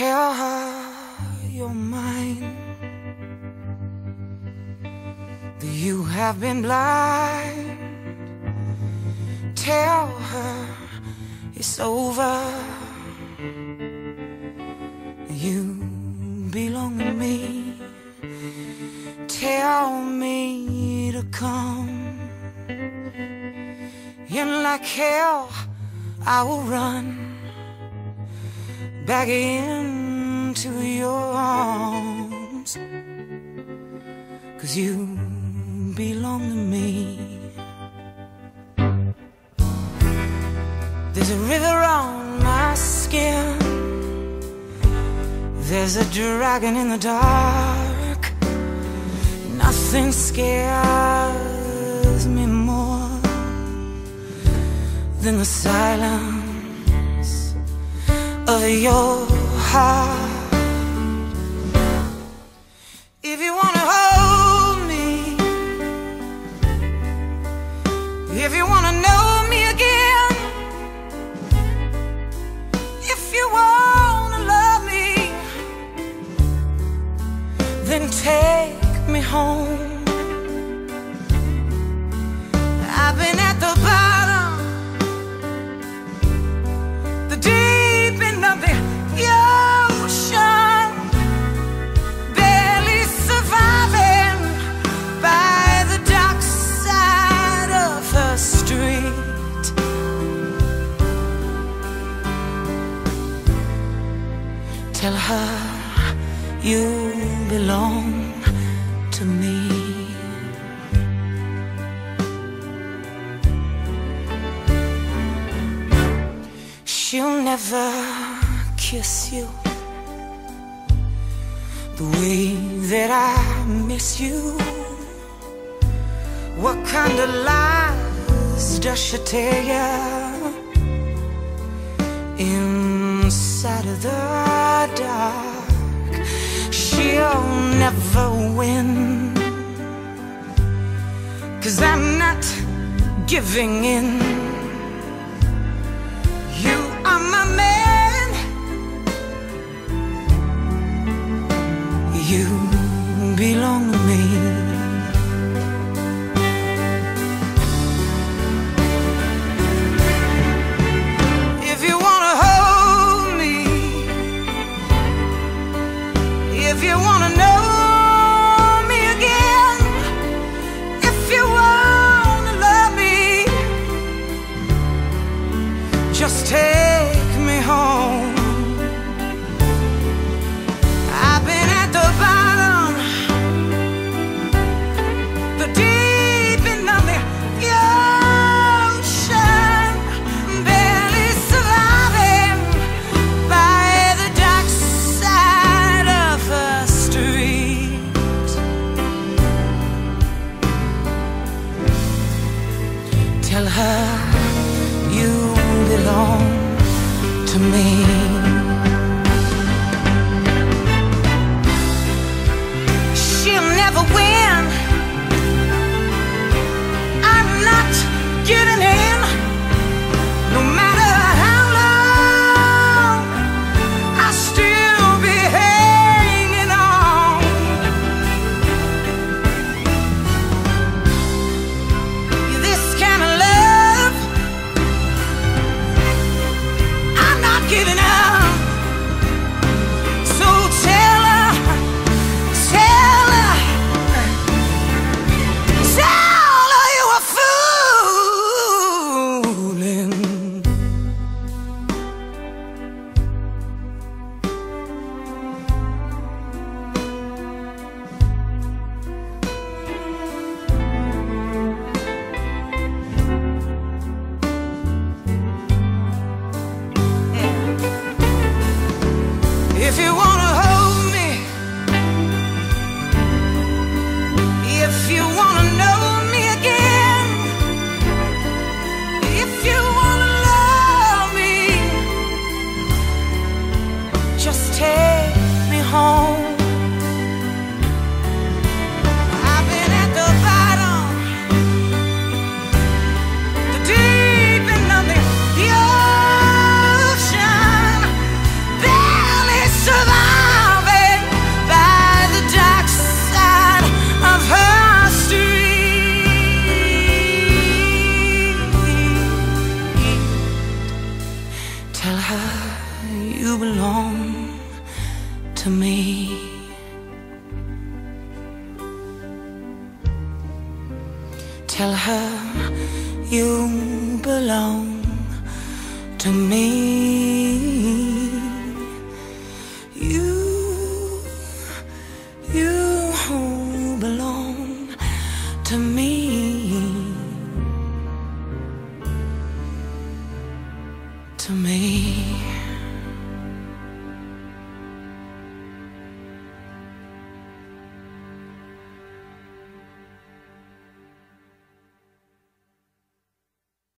Tell her you're mine. That you have been blind. Tell her it's over. You belong to me. Tell me to come. And like hell, I will run back into your arms. Cause you belong to me. There's a river on my skin. There's a dragon in the dark. Nothing scares me more than the silence of your heart. If you wanna hold me, if you wanna know me again, if you wanna love me, then take me home. Tell her you belong to me. She'll never kiss you the way that I miss you. What kind of lies does she tell you inside of the dark? She'll never win. Cause I'm not giving in. If you wanna know Tell her you belong to me. Tell her you belong to me.